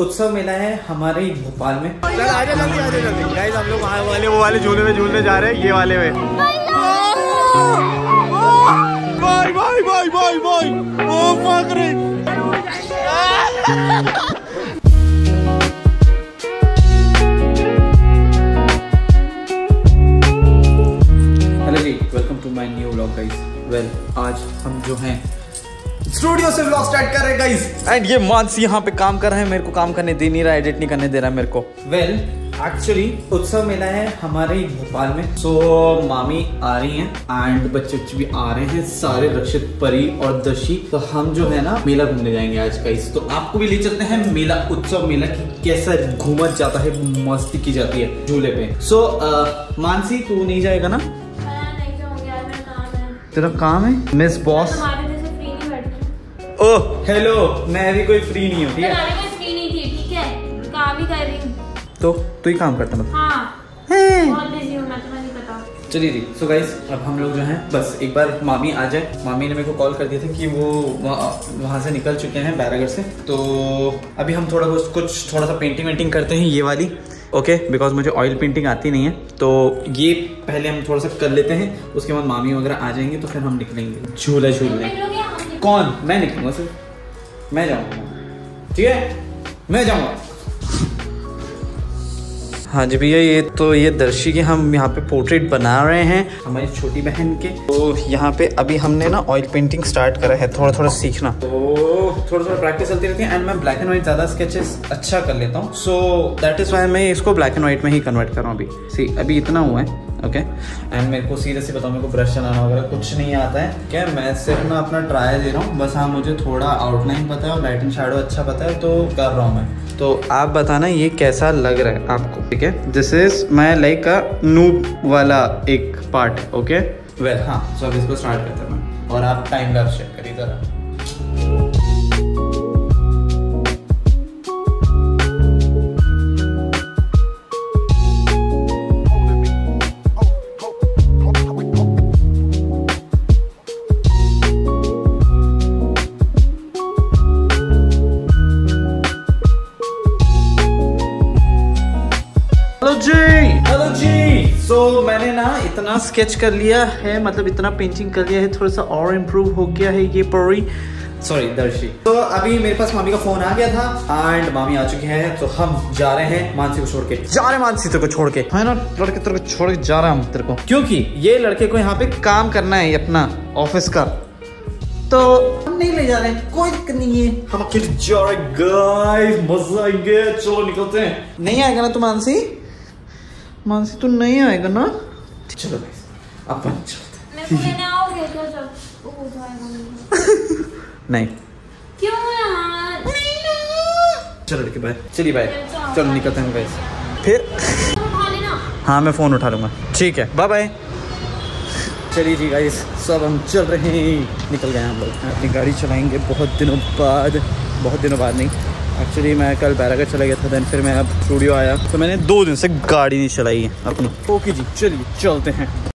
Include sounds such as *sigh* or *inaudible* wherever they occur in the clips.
उत्सव मेला है हमारे भोपाल में। चल आजा जल्दी आजा जल्दी गाइस हम लोग वहाँ वाले वो वाले झूले में झूलने जा रहे हैं ये वाले में। भाई भाई भाई भाई भाई ओ भाग रहे hello ji welcome to my new vlog guys well आज हम जो हैं स्टूडियो से व्लॉग स्टार्ट कर रहे हैं गाइस एंड ये मानसी यहाँ पे काम कर रहे हैं मेरे को काम करने दे नहीं रहा एडिट नहीं करने दे रहा मेरे को। वेल एक्चुअली उत्सव मेला है हमारे भोपाल में. सो so, मामी आ रही हैं एंड बच्चे बच्चे भी आ रहे हैं सारे रक्षित परी और दशी तो हम जो है ना मेला घूमने जाएँगे आज गाइस तो आपको भी ले चलते हैं मेला उत्सव मेला की कैसा घूमत जाता है मस्ती की जाती है झूले पे. सो so, मानसी तू नहीं जाएगा ना? मैं नहीं जाऊँगी यार मेरा काम है। तेरा काम है? मिस बॉस ओह। हेलो मैं भी कोई फ्री नहीं हूँ ठीक है? तुम्हारे में फ्री नहीं थी ठीक है? काम ही कर रही हूँ। तो तू ही काम करता मतलब? हाँ। बहुत बिज़ी हूँ मैं तुम्हें नहीं पता। चलिए जी सो गाइस अब हम लोग जो हैं बस एक बार मामी आ जाए। मामी ने मेरे को कॉल कर दिया था कि वो वहाँ से निकल चुके हैं बैरागढ़ से। तो अभी हम थोड़ा बहुत कुछ थोड़ा सा पेंटिंग वेंटिंग करते हैं ये वाली ओके बिकॉज़ मुझे ऑयल पेंटिंग आती नहीं है। तो ये पहले हम थोड़ा सा कर लेते हैं उसके बाद मामी वगैरह आ जाएँगे तो फिर हम निकलेंगे। झूला झूलने कौन? मैं निकलूँगा सर। मैं जाऊँगा। ठीक है? मैं जाऊँगा। हाँ जी भैया ये तो ये दर्शी के हम यहाँ पे पोर्ट्रेट बना रहे हैं हमारी छोटी बहन के। तो यहाँ पे अभी हमने ना ऑयल पेंटिंग स्टार्ट करा है थोड़ा थोड़ा सीखना। तो थोड़ा थोड़ा प्रैक्टिस चलती रहती है एंड मैं ब्लैक एंड व्हाइट ज़्यादा स्केचेस अच्छा कर लेता हूँ। सो दैट इज़ वाई मैं इसको ब्लैक एंड व्हाइट में ही कन्वर्ट कर रहा हूँ अभी। सी अभी इतना हुआ है। ओके एंड मेरे को सीरियसली बताऊँ मेरे को ब्रश चलाना वगैरह कुछ नहीं आता है। क्या मैं सिर्फ़ ना अपना ट्राई दे रहा हूँ, बस हाँ मुझे थोड़ा आउटलाइन पता है और लाइट एंड शेडो अच्छा पता है तो कर रहा हूँ मैं। तो आप बताना ये कैसा लग रहा है आपको, ठीक है? This is my like a noob वाला एक पार्ट ओके वेल हाँ सो अब इसको स्टार्ट करते हैं मैं। और आप टाइम लैप्स चेक करिए ज़रा। इतना स्केच कर लिया है मतलब इतना पेंटिंग कर लिया है थोड़ा सा और इम्प्रूव हो गया है ये परी सॉरी दर्शी तो अभी मेरे पास मामी का फ़ोन आ गया था एंड मामी आ चुकी है तो हम जा रहे हैं मानसी को छोड़ के। जा रहे हैं मानसी तेरे को छोड़ के। है ना? लड़के तेरे को छोड़ के जा रहा हम तेरे को। क्योंकि ये लड़के को यहाँ पे काम करना है अपना ऑफ़िस का। तो हम नहीं ले जा रहे हैं कोई दिक्कत नहीं है। हम अकेले जा रहे गाइस मज़ा आएँगे। चलो निकलते हैं। नहीं आएगा ना तू मानसी? मानसी तू नहीं आएगा ना? चलो गाइस अपन चलते मेरे को लेने आओगे क्या जब वो जाएगा नहीं क्यों यार चलो लड़के बाय चलिए बाय चलो। निकलते हैं गाइस फिर हाँ मैं फ़ोन उठा लूँगा ठीक है बाय बाय चलिए जी गाइस सब हम चल रहे हैं। निकल गए हम लोग। अपनी गाड़ी चलाएँगे बहुत दिनों बाद। बहुत दिनों बाद नहीं। एक्चुअली मैं कल बैरागढ़ चला गया था दैन फिर मैं अब स्टूडियो आया। तो मैंने दो दिन से गाड़ी नहीं चलाई है, अपनी। ओके जी, चलिए, चलते हैं।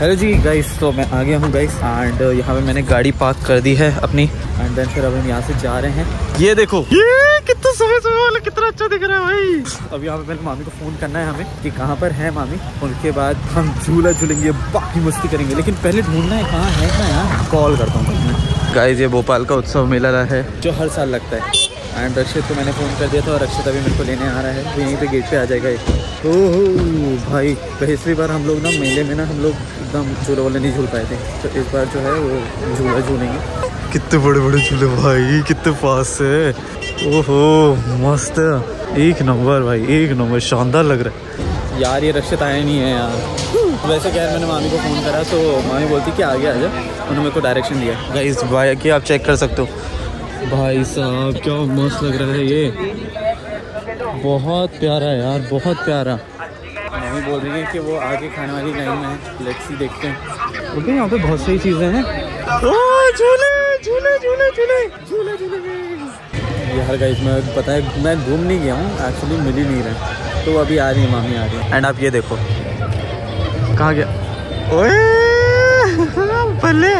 हेलो जी गाइस तो मैं आ गया हूँ गाइस एंड यहाँ पे मैंने गाड़ी पार्क कर दी है अपनी एंड देन फिर अब हम यहाँ से जा रहे हैं। ये देखो। ये कितना समय समय वाला कितना अच्छा दिख रहा है भाई। अब यहाँ पे पहले मामी को फ़ोन करना है हमें कि कहाँ पर है मामी? उनके बाद हम झूला झूलेंगे बाकी मस्ती करेंगे। लेकिन पहले ढूंढना है कहाँ है ना यहाँ कॉल करता हूँ। गाइस ये भोपाल का उत्सव मेला रहा है। जो हर साल लगता है। एंड रक्षित को मैंने फ़ोन कर दिया था और रक्षित अभी मेरे को लेने आ रहा है। तो यहीं पे गेट पे आ जाएगा ये। ओहो भाई पिछली बार हम लोग ना मेले में ना हम लोग एकदम झूले वाले नहीं झूल पाए थे। तो इस बार जो है वो झूला झूलेंगे। कितने बड़े बड़े झूले भाई कितने पास है ओहो मस्त। एक नंबर भाई एक नंबर शानदार लग रहा है। यार ये रक्षित आया नहीं है यार। वैसे क्या है मैंने मामी को फ़ोन करा तो मामी बोलती कि आगे आ जा। उन्होंने मेरे को डायरेक्शन दिया। गाइस भाई कि आप चेक कर सकते हो। भाई साहब, क्या मस्त लग रहा है ये। बहुत प्यारा है यार, बहुत प्यारा। मम्मी बोल रही है कि वो आगे खाने वाली लाइन में है। लेट्स देखते हैं। ओके यहाँ पे बहुत सारी चीज़ें हैं। झूले झूले झूले झूले झूले झूले। यार गाइस मैं, पता है, मैं घूम नहीं गया हूँ। एक्चुअली मिल ही नहीं रहा तो अभी आ रही है, मामी आ रही है। एंड आप ये देखो। कहाँ गया? ओए बल्ले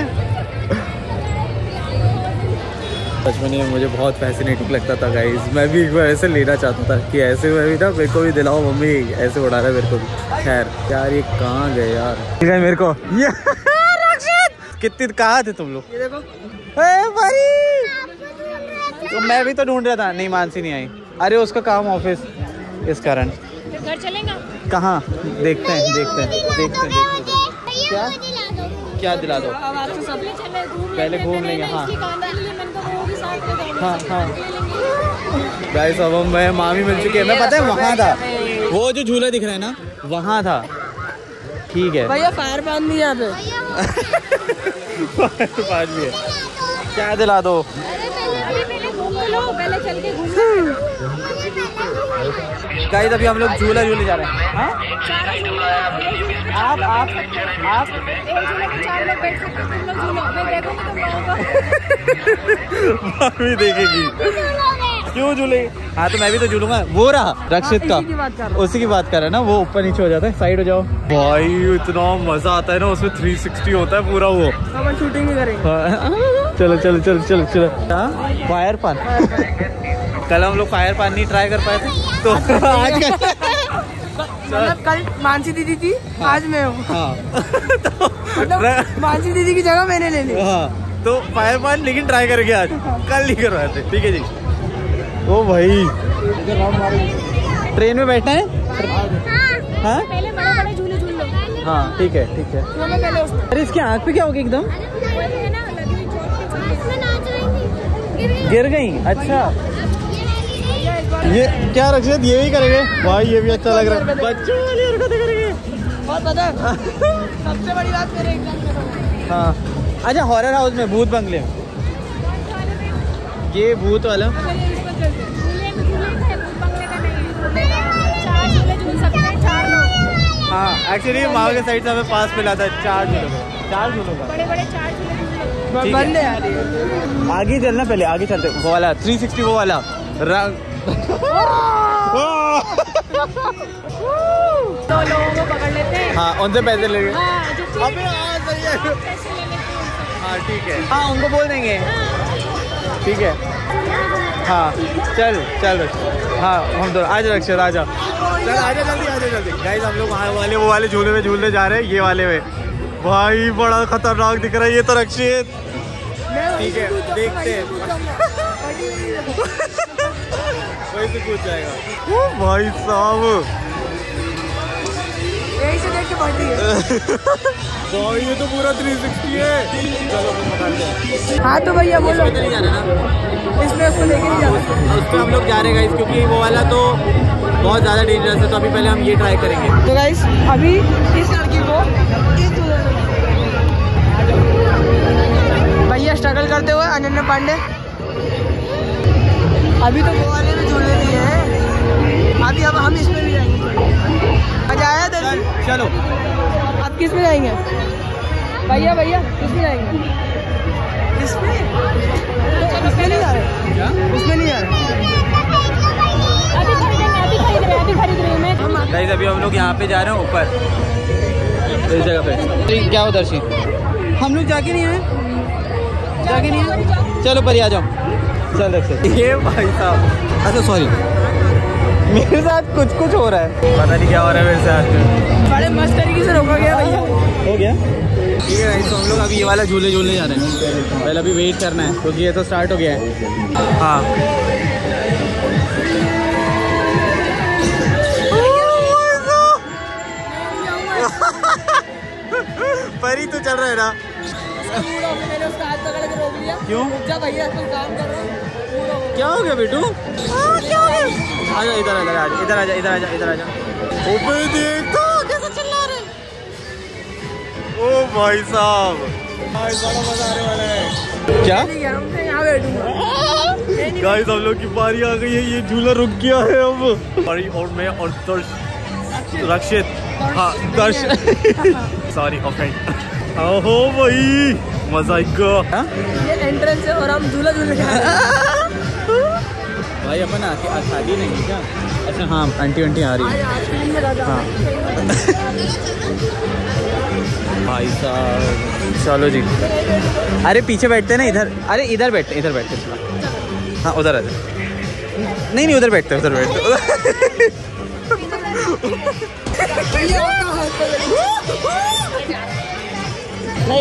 बचपन में मुझे बहुत फैसिनेटिंग लगता था गाइस मैं भी एक बार ऐसे लेना चाहता था कि ऐसे में भी ना मेरे को भी दिलाओ मम्मी ऐसे उड़ा रहा है मेरे को भी। खैर यार ये कहाँ गए यार? ठीक है मेरे को। *laughs* कितनी कहाँ थे तुम लोग। ये देखो। तो मैं भी तो ढूंढ रहा था नहीं मानसी नहीं आई। अरे उसका काम ऑफ़िस इस कारण। घर चलेगा? कहाँ? देखते हैं देखते हैं देखते हैं देखते हैं। क्या? क्या दिला दो? घूम पहले लेंगे। घूम लेंगे, हाँ। हाँ, हाँ। गाइस अब हम मैं मामी मिल चुके हैं। मैं पता है वहाँ था। वो जो झूला दिख रहा है ना? वहाँ था। ठीक है। भैया फायर पान भी यहाँ पे फायर पान भी है क्या दिला दो अरे पहले अभी पहले घूम तो लो पहले चल के घूम लो। गाइस अभी हम लोग झूला झूले जा रहे हैं। हाँ? आप आप आप एक झूले चार लोग बैठ सकते हैं, तुम लोग झूलो। मैं देखूँगी। क्यों झूले हाँ तो मैं भी तो झूलूँगा। वो रहा रक्षित का। इसी की बात कर रहा हूँ। उसी की बात कर रहे हैं ना वो ऊपर नीचे हो जाता है साइड हो जाओ। भाई इतना मज़ा आता है ना उसमें 360 होता है पूरा वो। शूटिंग भी करेंगे। हाँ, चलो चलो चलो चलो चलो। हाँ? फायर पान कल हम लोग फायर पान नहीं ट्राई कर पाए थे तो आज मतलब कल मानसी दीदी थी आज मैं हूँ। हाँ। *laughs* मतलब मानसी दीदी की जगह मैंने ले ली। हाँ तो फायर पान लेकिन ट्राई करेंगे आज। कल नहीं करवाए थे ठीक है जी। ओ भाई। ट्रेन में बैठना है? हाँ? पहले बड़े बड़े झूले झूल लो हाँ ठीक है ठीक है। तो मैं पहले उस अरे इसकी आँख पे क्या होगी एकदम? है गिर गई? अच्छा। ये क्या रक्षित ये भी करेंगे। भाई ये भी अच्छा लग रहा है। बच्चों वाली हरकतें करेंगे और पता है सबसे बड़ी बात मेरे एग्ज़ाम में हाँ। अच्छा हॉरर हाउस में भूत बंगले में ये भूत वाला। है। चार झूले झूल सकते हैं चार लोग। हाँ एक्चुअली वहाँ के साइड से हमें पास मिला था चार झूलों का। चार झूलों का। बड़े बड़े चार झूले है। बंद है आगे चलना पहले आगे चलते। वो वाला 360 वो वाला। रंग दो लोगों को पकड़ लेते हैं हाँ उनसे पैसे लेंगे हाँ हाँ है ले लेते हैं। हाँ ठीक है। हाँ उनको बोल देंगे। ठीक है। हाँ चल चल हाँ हम दो आज रक्षित आ जा। चल आजा जल्दी आजा जल्दी। गाइस हम लोग वहाँ वाले वो वाले झूले में झूलने जा रहे हैं ये वाले में। भाई बड़ा खतरनाक दिख रहा है ये तो रक्षित। ठीक है देखते हैं। *laughs* *laughs* वही से पूछ जाएगा। ओ भाई साहब। यही से देख के बढ़ती है। ये तो पूरा 360 है। हाँ। तो भैया बोलो। इसमें तो नहीं जाना ना। इसमें उसको लेके नहीं जाना। उस पर हम लोग जा रहे हैं क्योंकि वो वाला तो बहुत ज़्यादा डेंजरस है तो अभी पहले हम ये ट्राई करेंगे। तो गाइस अभी इस लड़की को भैया भैया किसमें जाएँगे इसमें? इसमें नहीं जा रहे इसमें नहीं जा रहे अभी हैं हूँ हम लोग यहाँ पे जा रहे हैं ऊपर। इस जगह पे। क्या हो दर्शी? हम लोग जाके नहीं आए? जाके नहीं आए? चलो परी आ जाओ। चल रक्षित ये भाई साहब। अच्छा सॉरी मेरे साथ कुछ कुछ हो रहा है। पता नहीं क्या हो रहा है मेरे साथ। बड़े मस्त तरीके से रोका गया भैया। हो गया? ठीक है तो हम लोग अभी ये वाला झूले झूलने जा रहे हैं। पहले अभी वेट करना है क्योंकि ये तो स्टार्ट हो गया है। हाँ। परी तो चल रहा है ना? क्यों? भैया काम कर रहा हूँ क्या हो गया? बेटू क्या हो गया इधर आजा आजा इधर इधर आजा इधर आजा ऊपर देख। तो कैसे चिल्ला रहे ओ भाई साहब। भाई बड़ा मज़ा आने वाला है क्या? ठीक है हम यहाँ बैठूँगा गाइस हम लोग की बारी आ गई है ये झूला रुक गया है अब। और और मैं और दर्श रक्षित। हाँ दर्श। सॉरी ऑफेंड ओहो भाई मज़ा आएगा ये एंट्रेंस है और हम झूला झूलने जा रहे हैं। भाई अपन आके आज़ादी नहीं क्या? अच्छा हाँ आंटी आंटी आ रही है। लगा हाँ। भाई साहब। चलो जी। अरे, पीछे बैठते ना, इधर। अरे, इधर बैठते इधर बैठते हैं। उधर आ नहीं नहीं, उधर बैठते उधर बैठते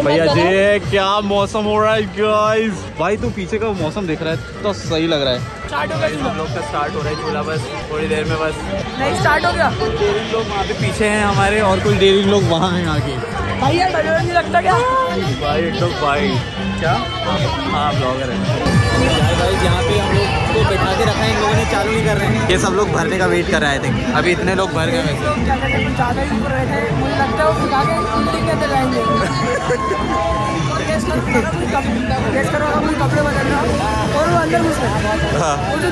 भैया जी क्या मौसम हो रहा है गाइस भाई, तू पीछे का मौसम देख रहा है तो सही लग रहा है। स्टार्ट हो गया हम लोग का स्टार्ट हो रहा है झूला बस थोड़ी देर में बस। नहीं स्टार्ट हो गया? डेयरिंग लोग वहाँ पे पीछे हैं हमारे और कुछ डेयरिंग लोग वहाँ हैं आगे। भैया डर नहीं लगता क्या? भाई एकदम भाई क्या? हाँ ब्लॉगर है। यार भाई यहाँ पे हम लोग को बैठा के रखा है इन लोगों ने चालू नहीं कर रहे हैं। ये सब लोग भरने का वेट कर रहे थे अभी इतने लोग भर गए वैसे। मुझे लगता है *laughs* कपड़े बदलना और वो अंदर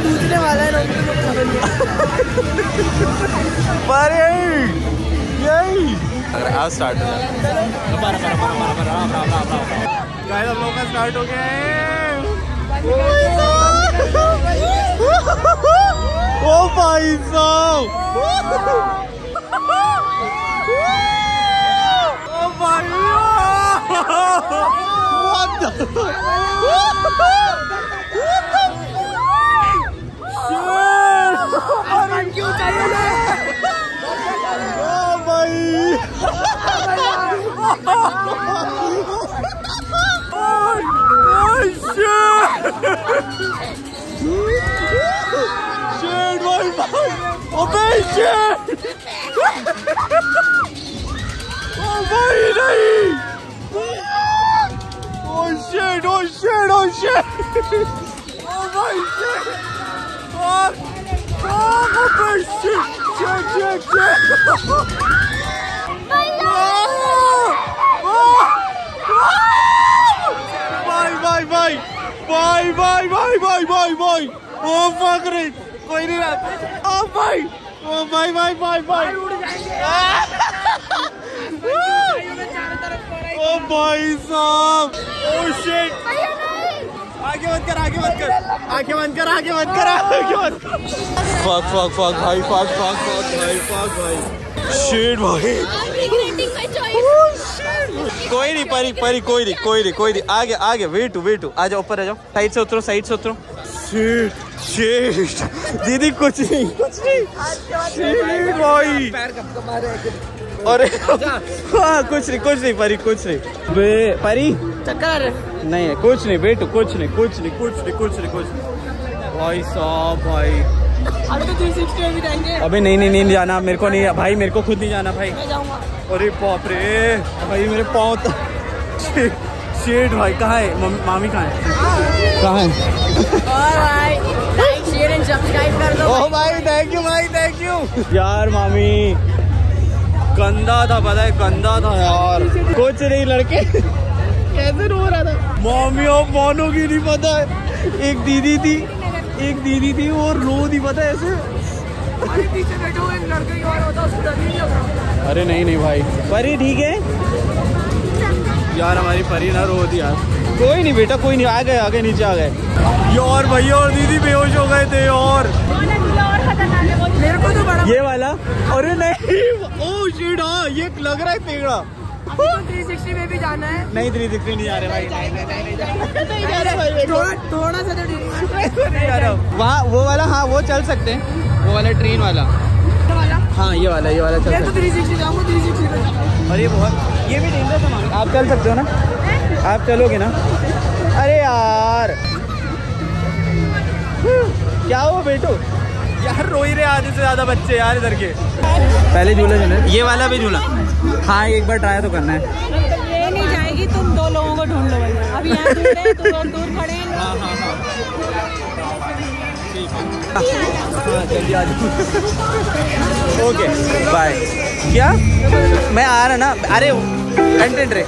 दूसरे वाला है पर यही आज स्टार्ट हो स्टार्ट हो गया ओ भाई साहब ओ भाई क्यों चाहिए ओ भाई Shit, my boy! Obey shit! Oh, boy, oh my shit! Fuck! Oh my shit! Shit, shit, shit! भाई भाई भाई भाई भाई भाई ओ फक रे कोई नहीं रहा ओ भाई ओ भाई भाई भाई भाई उड़ जाएँगे ओ भाई साहब ओ शिट आगे मत कर आगे मत कर। आगे बंद कर आगे मत कर आगे मत कर। फक फक फक भाई फक फक फक भाई फक भाई। शिट भाई. कोई नहीं, परी परी, कोई नहीं कोई नहीं कोई नहीं। आगे आगे वेटू वेटू आ जाओ, ऊपर आ जाओ। साइड से उतरो साइड से उतरो। शिट शिट दीदी, कुछ नहीं कुछ नहीं। शिट भाई। अरे *laughs* हाँ कुछ नहीं कुछ नहीं, परी, कुछ नहीं। बे, परी। चक्कर। नहीं है कुछ नहीं बेटू कुछ नहीं कुछ नहीं कुछ नहीं कुछ नहीं कुछ नहीं। भाई साहब भाई। अभी तो 360 में भी जाएँगे। अबे नहीं नहीं नहीं जाना मेरे को नहीं भाई मेरे को खुद नहीं जाना भाई। मैं जाऊँगा। अरे बाप रे भाई मेरे पाँव तो शेड भाई कहाँ है? मम- कहाँ है? कहाँ है? और भाई लाइक शेयर एंड सब्सक्राइब कर दो। ओ भाई थैंक यू भाई थैंक यू यार मामी गंदा था पता है गंदा था यार। कुछ नहीं लड़के। कैसे रो रहा था? मामी और मानोगी नहीं पता। है एक दीदी थी एक दीदी थी वो रो दी पता ऐसे? अरे पीछे बैठो एक लड़के की और होता उसको डर नहीं नहीं नहीं भाई। परी ठीक है? यार हमारी परी ना रो दी यार। कोई नहीं बेटा कोई नहीं आ गए आगे नीचे आ गए। यार भैया और दीदी बेहोश हो गए थे और। और मेरे को तो बड़ा ये वाला? अरे नहीं। *laughs* ओ शिट हाँ ये लग रहा है तेगड़ा अभी तो 360 में भी जाना है। नहीं थ्री सिक्सटी नहीं जा रहे भाई। नहीं नहीं नहीं नहीं जा रहे। नहीं जा रहे। भाई मेरे को। थोड़ा थोड़ा सा तो ठीक *laughs* नहीं जा रहा। वहाँ वो वाला हाँ वो चल सकते हैं। वो वाला ट्रेन वाला। हाँ ये वाला ये वाला चल मैं तो सकते 360 जाऊँगा 360 में जाऊँगा। और ये बहुत ये भी डेंजर है मामी। आप चल सकते हो ना? आप चलोगे ना? अरे यार। क्या हुआ बेटो? यार रो ही रहे आधे से ज़्यादा बच्चे यार इधर के। पहले झूला झूला। ये वाला भी झूला। हाँ एक बार ट्राई तो करना है। ये नहीं जाएगी तुम दो लोगों को ढूंढ लो भैया। अभी यहाँ दूर है तुम लोग दूर खड़े हैं। हाँ हाँ हाँ। हाँ। जल्दी आ जाओ। ओके बाय क्या? मैं आ रहा ना अरे कंटेंट रे।